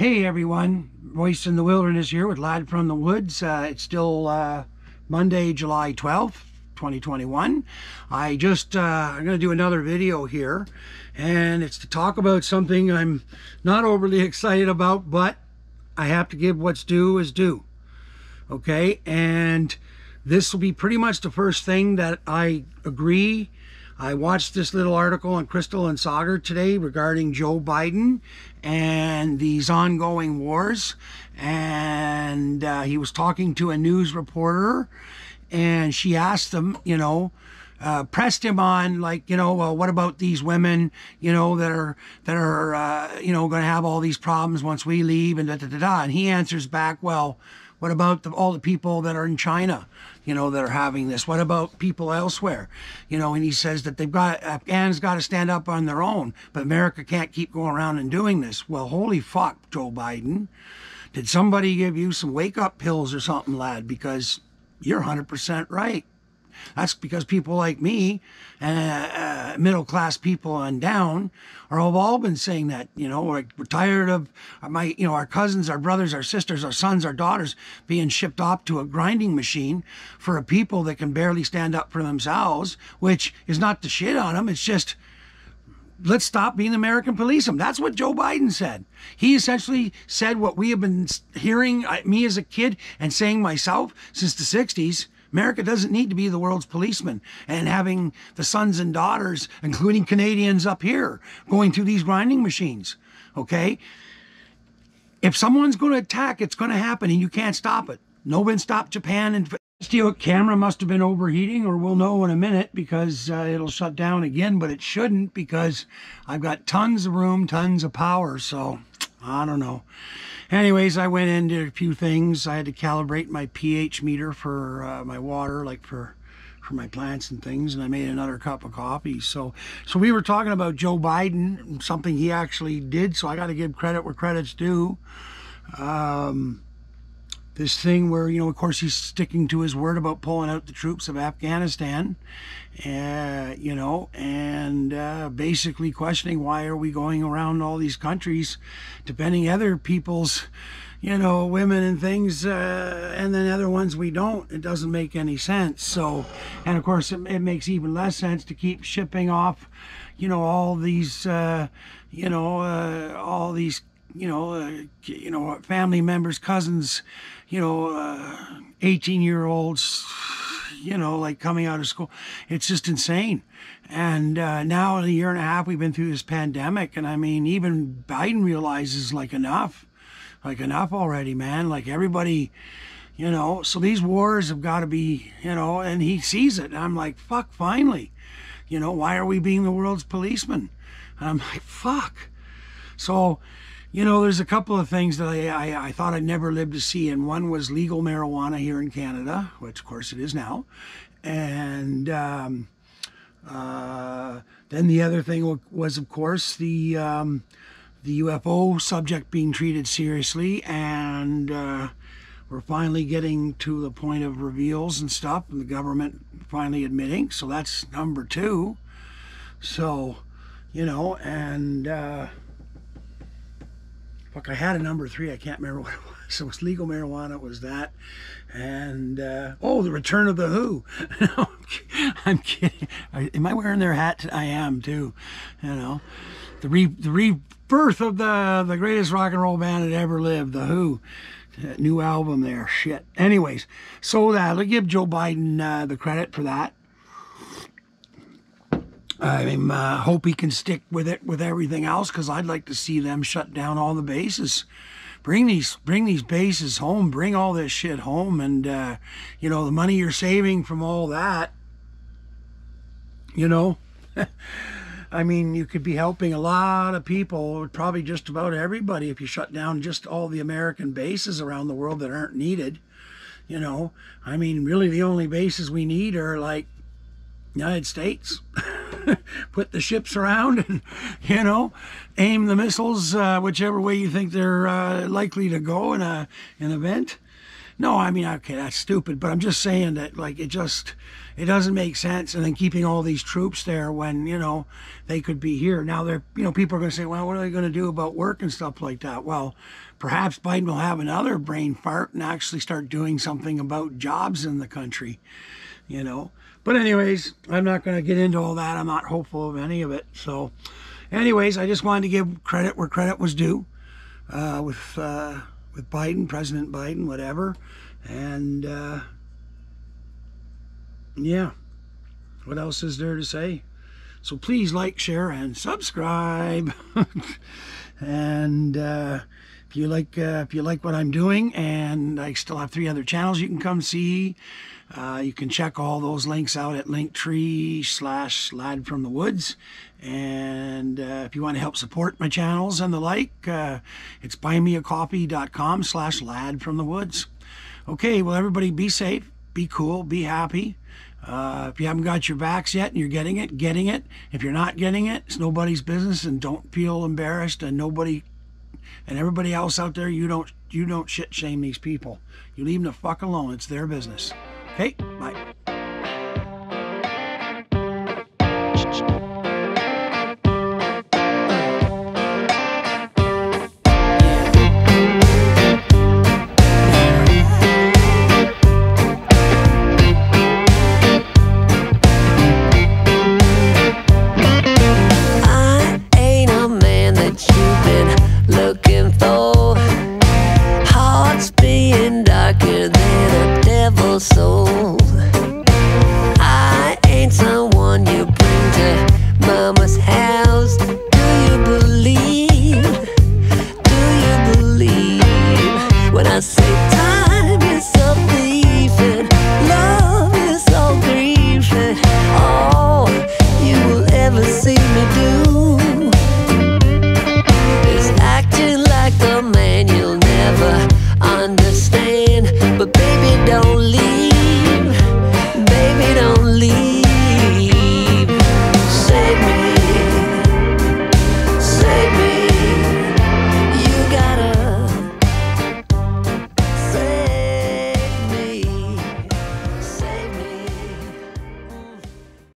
Hey everyone, Voice in the Wilderness here with Lad from the Woods. Uh, it's still uh, Monday, July 12th, 2021. I just, uh, I'm going to do another video here and it's to talk about something I'm not overly excited about, but I have to give what's due is due. Okay, and this will be pretty much the first thing that I agree I watched this little article on Krystal and Saagar today regarding Joe Biden and these ongoing wars. And uh, he was talking to a news reporter, and she asked him, you know, uh, pressed him on like you know well what about these women you know that are that are uh, you know going to have all these problems once we leave and da da da da and he answers back well what about the, all the people that are in China, you know, that are having this? What about people elsewhere? You know, and he says that they've got, Afghans got to stand up on their own, but America can't keep going around and doing this. Well, holy fuck, Joe Biden. Did somebody give you some wake up pills or something, lad? Because you're 100% right. That's because people like me, uh, uh, middle class people on down, are have all been saying that. You know, we're, we're tired of my, you know, our cousins, our brothers, our sisters, our sons, our daughters being shipped off to a grinding machine for a people that can barely stand up for themselves. Which is not to shit on them. It's just let's stop being American policemen. That's what Joe Biden said. He essentially said what we have been hearing, uh, me as a kid, and saying myself since the 60s. America doesn't need to be the world's policeman and having the sons and daughters, including Canadians up here, going through these grinding machines. Okay? If someone's going to attack, it's going to happen and you can't stop it. No one stopped Japan and Steel camera must have been overheating or we'll know in a minute because uh, it'll shut down again, but it shouldn't because I've got tons of room, tons of power. So I don't know. Anyways, I went in, did a few things. I had to calibrate my pH meter for uh, my water, like for for my plants and things, and I made another cup of coffee. So, so we were talking about Joe Biden, something he actually did. So I got to give credit where credit's due. Um, this thing where, you know, of course, he's sticking to his word about pulling out the troops of Afghanistan, uh, you know, and uh, basically questioning why are we going around all these countries depending other people's, you know, women and things, uh, and then other ones we don't. It doesn't make any sense. So, and of course, it, it makes even less sense to keep shipping off, you know, all these, uh, you know, uh, all these you know, uh, you know, family members, cousins, you know, uh, 18 year olds, you know, like coming out of school. It's just insane. And uh, now in a year and a half, we've been through this pandemic. And I mean, even Biden realizes like enough, like enough already, man. Like everybody, you know, so these wars have got to be, you know, and he sees it. And I'm like, fuck, finally. You know, why are we being the world's policeman? And I'm like, fuck. So, you know, there's a couple of things that I, I, I, thought I'd never live to see, and one was legal marijuana here in Canada, which of course it is now, and um, uh, then the other thing was, of course, the um, the UFO subject being treated seriously, and uh, we're finally getting to the point of reveals and stuff, and the government finally admitting. So that's number two. So, you know, and. Uh, Fuck, I had a number three. I can't remember what it was. So it was legal marijuana. It was that, and uh, oh, the return of the Who. I'm kidding. Am I wearing their hat? I am too. You know, the re the rebirth of the the greatest rock and roll band that ever lived, the Who. new album there. Shit. Anyways, so that I'll give Joe Biden uh, the credit for that. I uh, hope he can stick with it with everything else because I'd like to see them shut down all the bases. Bring these, bring these bases home. Bring all this shit home, and uh, you know the money you're saving from all that. You know, I mean, you could be helping a lot of people, probably just about everybody, if you shut down just all the American bases around the world that aren't needed. You know, I mean, really, the only bases we need are like United States. put the ships around and, you know, aim the missiles uh, whichever way you think they're uh, likely to go in a an event. No, I mean, okay, that's stupid, but I'm just saying that, like, it just, it doesn't make sense. And then keeping all these troops there when, you know, they could be here. Now, they're, you know, people are going to say, well, what are they going to do about work and stuff like that? Well, perhaps Biden will have another brain fart and actually start doing something about jobs in the country, you know. But, anyways, I'm not going to get into all that. I'm not hopeful of any of it. So, anyways, I just wanted to give credit where credit was due uh, with, uh, with Biden, President Biden, whatever. And, uh, yeah, what else is there to say? So please like, share, and subscribe. and uh, if you like, uh, if you like what I'm doing, and I still have three other channels you can come see. Uh, you can check all those links out at linktree slash lad from the woods. And uh, if you want to help support my channels and the like, uh, it's buymeacoffee.com slash lad from the woods. Okay, well, everybody be safe, be cool, be happy. Uh, if you haven't got your vax yet and you're getting it, getting it. If you're not getting it, it's nobody's business, and don't feel embarrassed. And nobody, and everybody else out there, you don't you don't shit shame these people. You leave them the fuck alone. It's their business. Okay, bye.